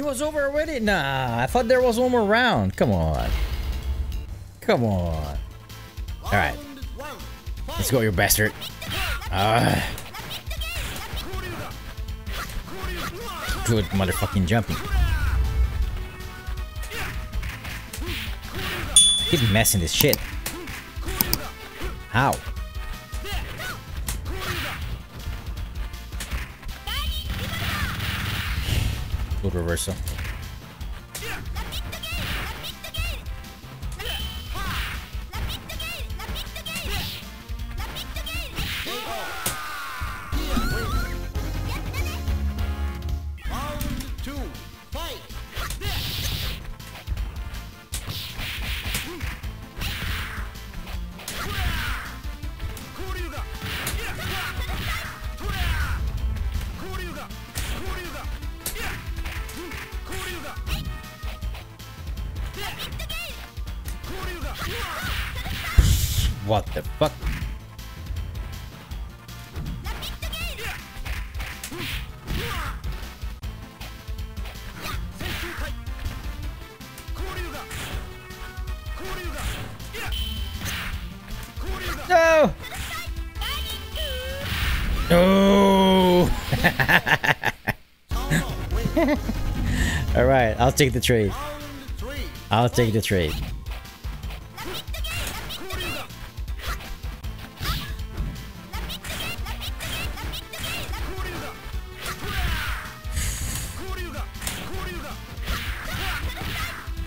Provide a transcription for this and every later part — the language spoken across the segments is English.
He was over already? Nah, I thought there was one more round. Come on. Come on. Alright. Let's go, you bastard. Uh, good motherfucking jumping. Keep messing this shit. How? Good reversal. What the fuck? No! No! Alright, I'll take the trade. I'll take the trade.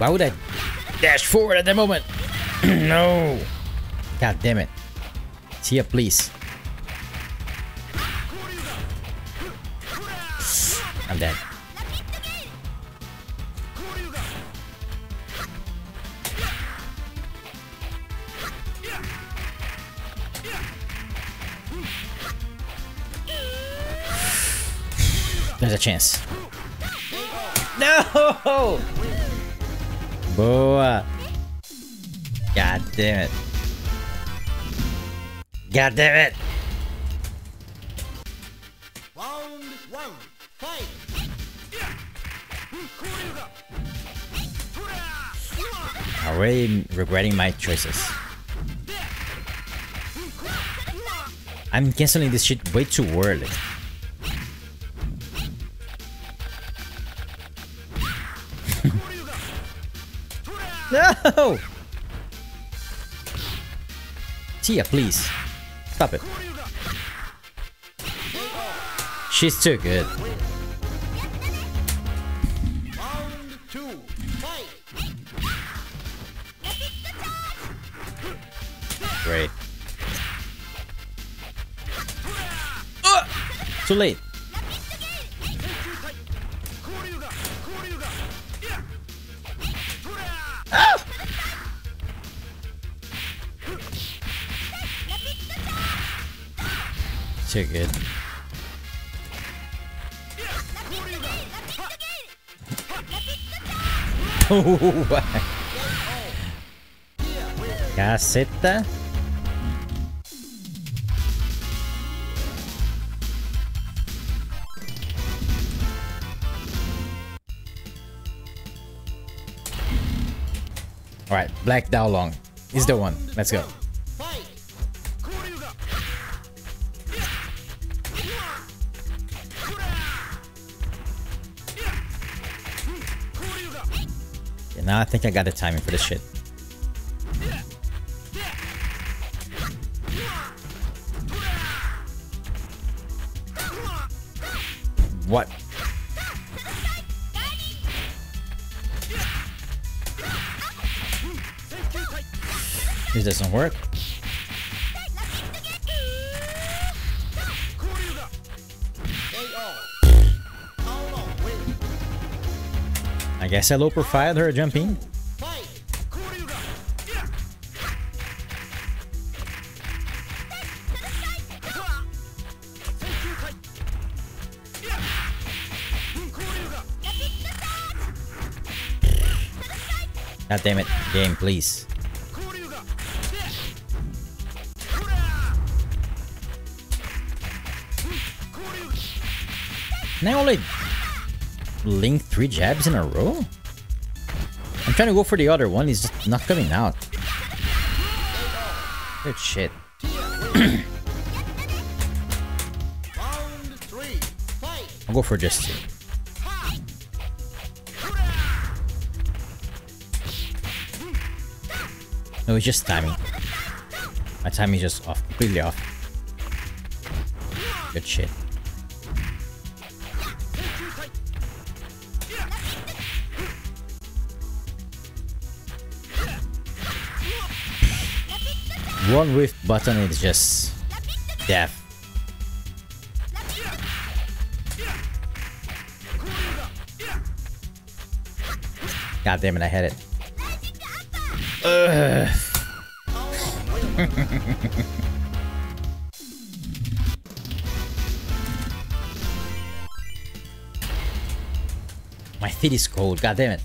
Why would I dash forward at the moment? no! God damn it. Tia, please. I'm dead. There's a chance. No! Boa! God damn it. God damn it! Round one, fight! Already regretting my choices. I'm canceling this shit way too early. No! Tia, please. Stop it. She's too good. Great. Uh, too late. Too good. Caseta. Alright, Black Dao Long is the one. Let's go. Yeah, now I think I got the timing for this shit. What? This doesn't work. Guess I low profiled her jumping. God damn it. Game, please. Now only. Ling three jabs in a row? I'm trying to go for the other one, he's just not coming out. Good shit. I'll go for just two. No, it's just timing. My timing's just off, completely off. Good shit. One whiff button is just death. God damn it, I had it. My feet is cold, god damn it.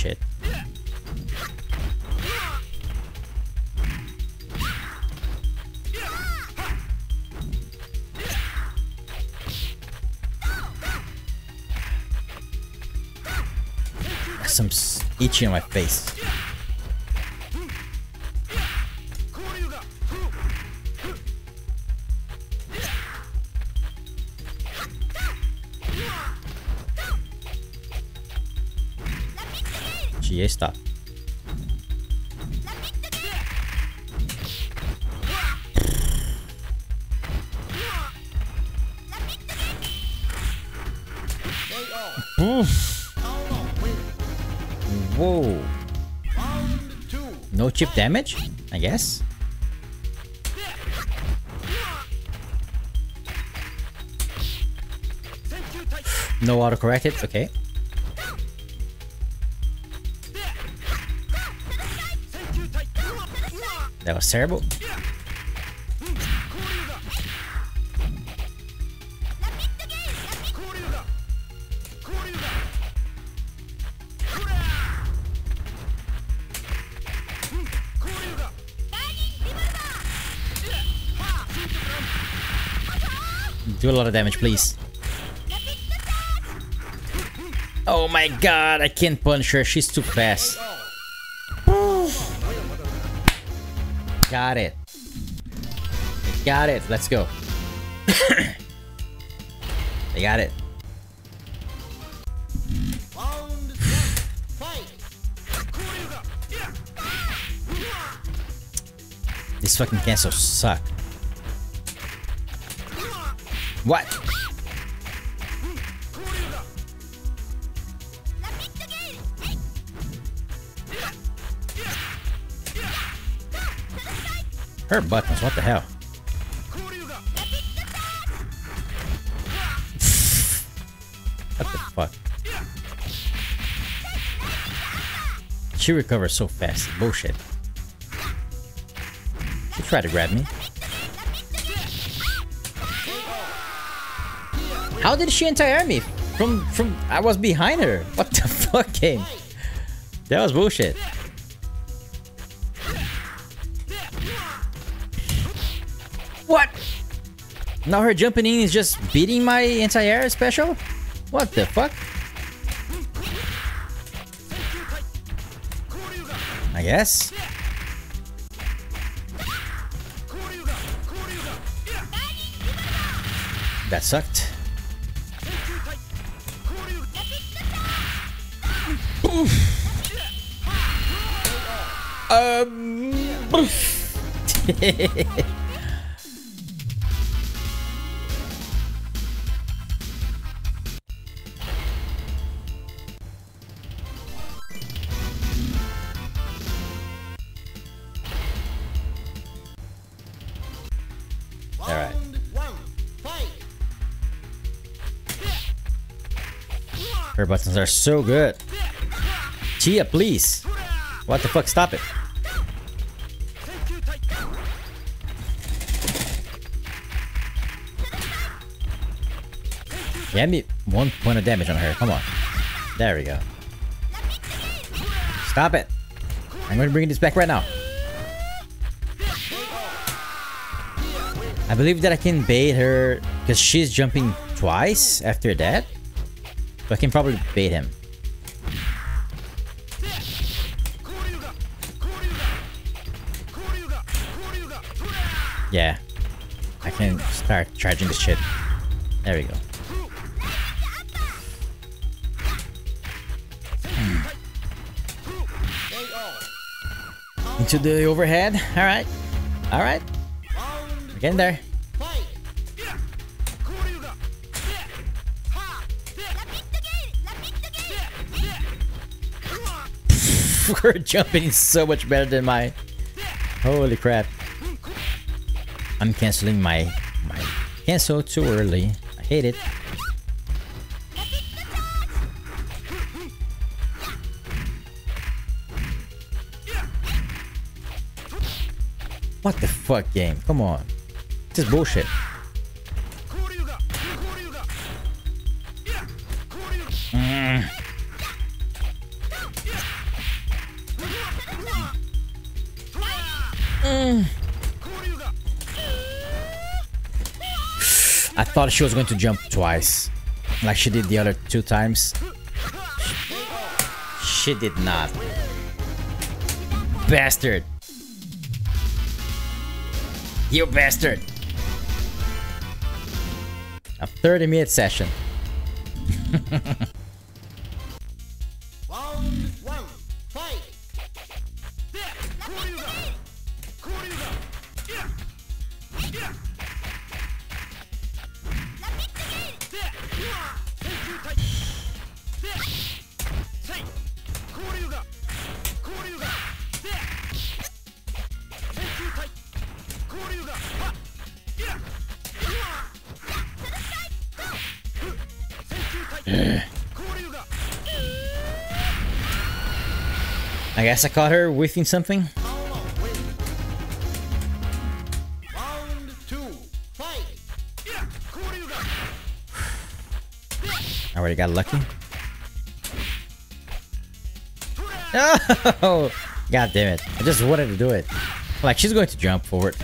Shit. Some itchy on my face. KO. Solo. Whoa. No chip damage? I guess. No autocorrected? Okay. That was terrible. Do a lot of damage, please. Oh my god, I can't punch her. She's too fast. Got it. Got it. Let's go. I got it. These fucking cancels suck. What? Her buttons, what the hell? What the fuck? She recovers so fast. Bullshit. She tried to grab me. How did she anti-air me? From from I was behind her. What the fuck game? That was bullshit. What? Now her jumping in is just beating my anti-air special? What the fuck? I guess. That sucked. Um. Alright. Her buttons are so good. Tia, please. What the fuck? Stop it. Get me one point of damage on her. Come on. There we go. Stop it. I'm to bring this back right now. I believe that I can bait her because she's jumping twice after that. So I can probably bait him. Yeah. I can start charging this shit. There we go. KO. Into the overhead. Alright. Alright. We're getting there. Her jumping so much better than my... Holy crap. I'm canceling my my cancel too early. I hate it. What the fuck game? Come on. This is bullshit. Thought she was going to jump twice. Like she did the other two times. She did not. Bastard. You bastard. A 30 minute session. I guess I caught her whiffing something. I already got lucky. Oh! God damn it. I just wanted to do it. Like, she's going to jump forward.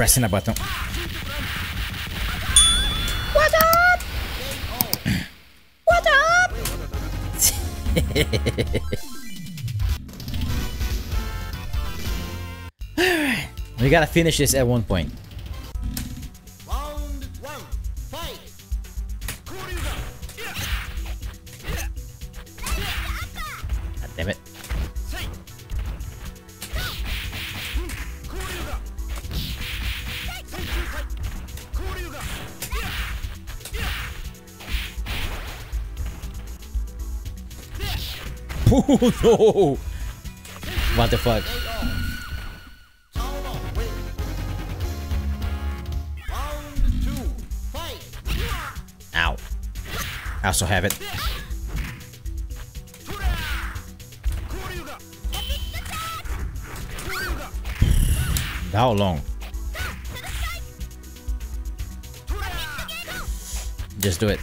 Pressing a button. What up? What up? Alright. We gotta finish this at one point. No! What the fuck? Ow. I also have it. How long? Just do it.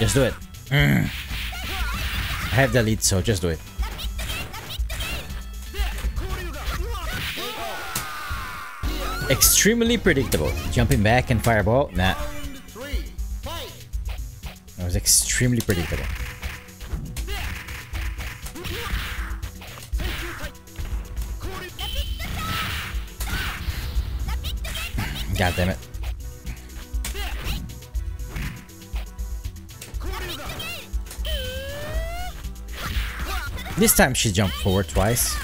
Just do it. Mm. I have the lead, so just do it. Extremely predictable. Jumping back and fireball. Nah, that was extremely predictable. God damn it. This time she jumped forward twice.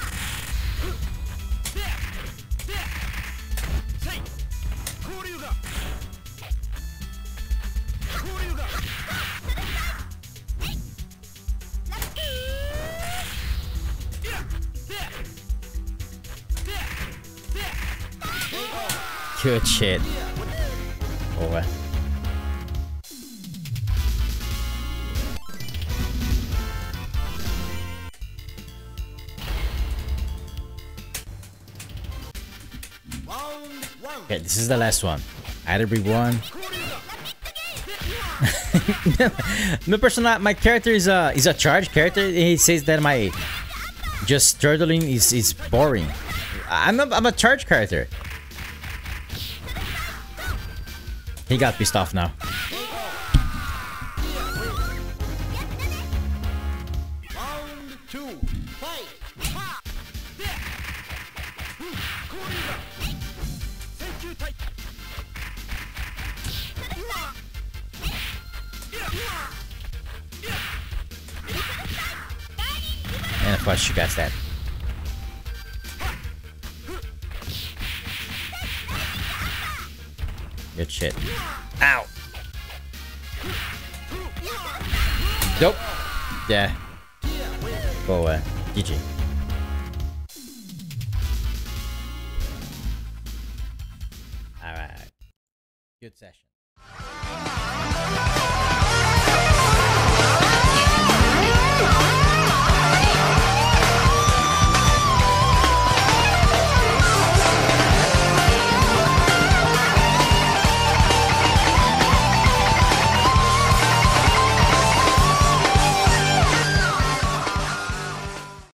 Good shit. Okay, this is the last one. Either be one. my personal, my character is a is a charge character. He says that my just turtling is is boring. I'm a, I'm a charge character. He got pissed off now. Round two, fight! And of course, she got that. Good shit. Ow! Nope. Yeah. Go away. GG. Good session.